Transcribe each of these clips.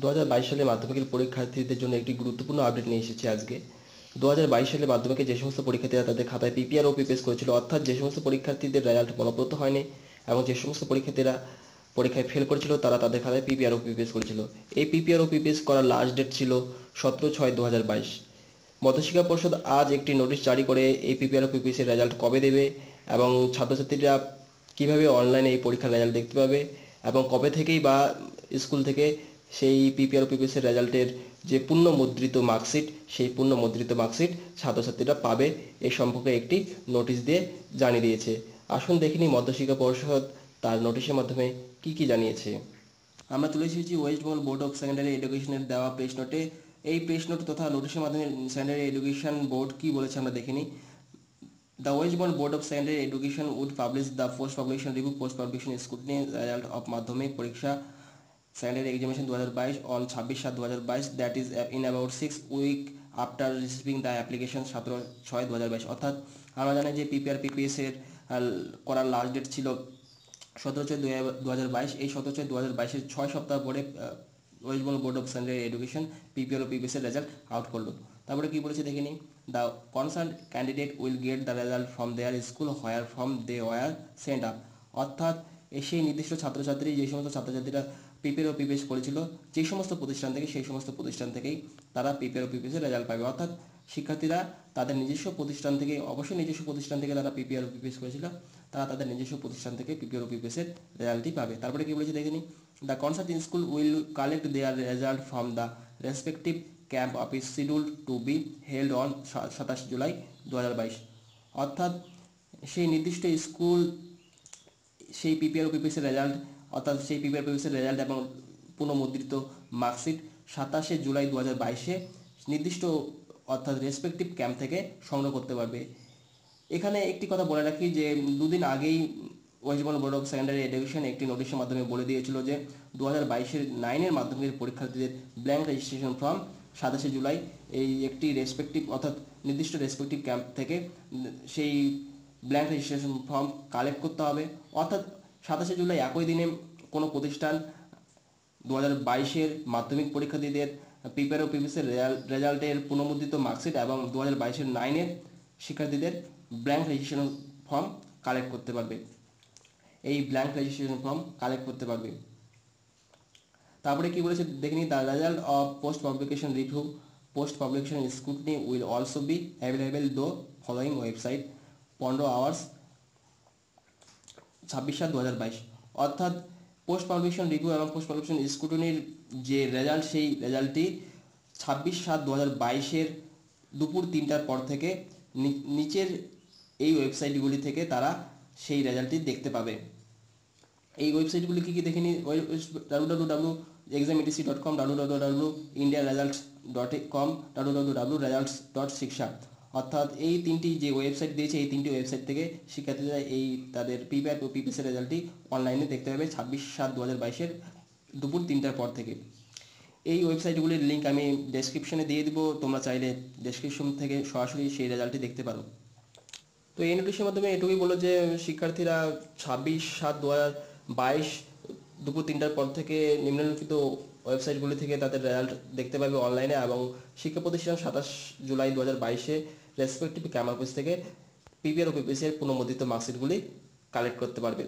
দু হাজার বাইশ সালে মাধ্যমিকের পরীক্ষার্থীদের জন্য একটি গুরুত্বপূর্ণ আপডেট নিয়ে এসেছে আজকে। দু হাজার বাইশ সালে মাধ্যমিকে যে সমস্ত পরীক্ষার্থীরা তাদের খাতায় পিপিআর ও পিপিএস করেছিল, অর্থাৎ যে সমস্ত পরীক্ষার্থীদের রেজাল্ট বলপ্রত হয়নি এবং যে সমস্ত পরীক্ষার্থীরা পরীক্ষায় ফেল করেছিল, তারা তাদের খাতায় পিপিআর ও পিপিএস করেছিল। এই পিপিআর ও পিপিএস করার লাস্ট ডেট ছিল সতেরো ছয় দু হাজার বাইশ। মধ্যশিক্ষা পর্ষদ আজ একটি নোটিশ জারি করে এই পিপিআর ও পিপিএস এর রেজাল্ট কবে দেবে এবং ছাত্রছাত্রীরা কীভাবে অনলাইনে এই পরীক্ষার রেজাল্ট দেখতে পাবে এবং কবে থেকেই বা স্কুল থেকে সেই পিপিআর ও পিপিএস এর রেজাল্টের যে পূর্ণ মুদ্রিত মার্কশিট সেই পূর্ণ মুদ্রিত মার্কশিট ছাত্রছাত্রীরা পাবে এই সম্পর্কে একটি নোটিশ দিয়ে জানিয়ে দিয়েছে। আসুন দেখিনি মধ্যশিক্ষা পরিষদ তার নোটিশের মাধ্যমে কি কি জানিয়েছে। আমরা তুলে এসেছি West Bengal Board of Secondary এডুকেশনের দেওয়া প্রেস নোটে এই প্রেস নোট তথা নোটিশের মাধ্যমে সেকেন্ডারি এডুকেশন বোর্ড কি বলেছে আমরা দেখে নিই। The West Bengal Board of Secondary Education would publish the post-publication review, scrutiny result scrutiny result of Madhyamik Pariksha Secondary Examination 2022 on 26 সাত 2022 that is in about six week after receiving the application সতেরো ছয় 2022 অর্থাৎ আমরা জানি যে PPR PPS এর করার last date ছিল সতেরো ছয় দু হাজার বাইশ। এই সতেরো ছয় দু হাজার বাইশের ছয় সপ্তাহ পরে West Bengal Board of Secondary Education PPR O PPS এর রেজাল্ট আউট করল। তারপরে কি বলেছে দেখে নিই the concern candidate will get the result from their school where from they were send up অর্থাৎ সেই নির্দিষ্ট ছাত্রছাত্রী, যে সমস্ত ছাত্রছাত্রীরা পিপিআর ও পিপিএস করেছিল যে সমস্ত প্রতিষ্ঠান থেকে, সেই সমস্ত প্রতিষ্ঠান থেকেই তারা পিপিআর ও পিপিএস এর রেজাল্ট পাবে। অর্থাৎ শিক্ষার্থীরা তাদের নিজস্ব প্রতিষ্ঠান থেকে, অবশ্যই নিজস্ব প্রতিষ্ঠান থেকে তারা পিপিআর ও করেছিল তারা তাদের নিজস্ব প্রতিষ্ঠান থেকে পিপিআর ও পিপিএস এর রেজাল্টই পাবে। তারপরে কি বলেছে দেখে the concerned school will collect their result from the respective camp office schedule to be held on সাতাশ জুলাই দু হাজার বাইশ। অর্থাৎ সেই নির্দিষ্ট স্কুল সেই পিপিআর ও পিপিএসের রেজাল্ট অর্থাৎ সেই পিপিআর পিপিএসের রেজাল্ট এবং পুনঃমুদ্রিত মার্কশিট সাতাশে জুলাই দু হাজার বাইশে নির্দিষ্ট, অর্থাৎ রেসপেক্টিভ ক্যাম্প থেকে সংগ্রহ করতে পারবে। এখানে একটি কথা বলে রাখি যে, দুদিন আগেই West Bengal Board of Secondary Education একটি নোটিশের মাধ্যমে বলে দিয়েছিল যে দু হাজার বাইশের নাইনের মাধ্যমিকের পরীক্ষার্থীদের ব্ল্যাঙ্ক রেজিস্ট্রেশন ফর্ম সাতাশে জুলাই, এই একটি রেসপেক্টিভ অর্থাৎ নির্দিষ্ট রেসপেক্টিভ ক্যাম্প থেকে সেই ব্ল্যাঙ্ক রেজিস্ট্রেশন ফর্ম কালেক্ট করতে হবে। অর্থাৎ সাতাশে জুলাই একই দিনে কোনো প্রতিষ্ঠান দু হাজার বাইশের মাধ্যমিক পরীক্ষার্থীদের প্রিপেয়ার ও পিপিসের রেজাল্টের পুনর্মুদ্রিত মার্কশিট এবং দু হাজার বাইশের নাইনের শিক্ষার্থীদের ব্ল্যাঙ্ক রেজিস্ট্রেশন ফর্ম কালেক্ট করতে পারবে। এই ব্ল্যাঙ্ক রেজিস্ট্রেশন ফর্ম কালেক্ট করতে পারবে। তারপরে কি বলেছে দেখে নিই the result of post publication review post publication scrutiny will also be available though following website পনেরো আওয়ার্স ছাব্বিশ সাত দু হাজার বাইশ। অর্থাৎ পোস্ট পাবলিকেশন রিভিউ এবং পোস্ট পাবলিকেশন স্ক্রুটনির যে রেজাল্ট সেই রেজাল্টটি ছাব্বিশ সাত দু হাজার বাইশের দুপুর তিনটার পর থেকে নিচের এই ওয়েবসাইটগুলি থেকে তারা সেই রেজাল্টটি দেখতে পাবে। এই ওয়েবসাইটগুলি কী কী দেখে নিই W W W exam ETC dot com W W W India results dot com W W W results dot Shiksha অর্থাৎ এই তিনটি যে ওয়েবসাইট দিয়েছে, এই তিনটি ওয়েবসাইট থেকে শিক্ষার্থীরা এই তাদের পিপ্যাট ও পিপিএসের রেজাল্টটি অনলাইনে দেখতে পাবে ছাব্বিশ সাত দু হাজার বাইশের দুপুর তিনটার পর থেকে। এই ওয়েবসাইটগুলির লিঙ্ক আমি ডেসক্রিপশনে দিয়ে দিব, তোমরা চাইলে ডেসক্রিপশন থেকে সরাসরি সেই রেজাল্টটি দেখতে পারো। তো এই নোটিশের মাধ্যমে এটুকুই বলো যে, শিক্ষার্থীরা ছাব্বিশ সাত দু হাজার বাইশ দুপুর তিনটার পর থেকে নিম্নলিখিত ওয়েবসাইটগুলি থেকে তাদের রেজাল্ট দেখতে পাবে অনলাইনে এবং শিক্ষা প্রতিষ্ঠান সাতাশ জুলাই দু হাজার বাইশে রেসপেক্টিভ ক্যাম্প অফিস থেকে পিপিআর ও পিপিএসের পুনর্মুদ্রিত মার্কশিটগুলি কালেক্ট করতে পারবে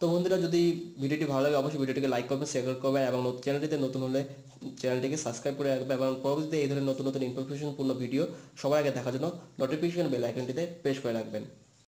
তো বন্ধুরা, যদি ভিডিওটি ভালো লাগে, অবশ্যই ভিডিওটিকে লাইক করবে শেয়ার করবে এবং চ্যানেলটিতে নতুন হলে চ্যানেলটিকে সাবস্ক্রাইব করে রাখবে এবং পরবর্তীতে এই ধরনের নতুন নতুন ইনফরমেশনপূর্ণ ভিডিও সবার আগে দেখার জন্য নোটিফিকেশন বেল আইকনটিতে প্রেস করে রাখবেন।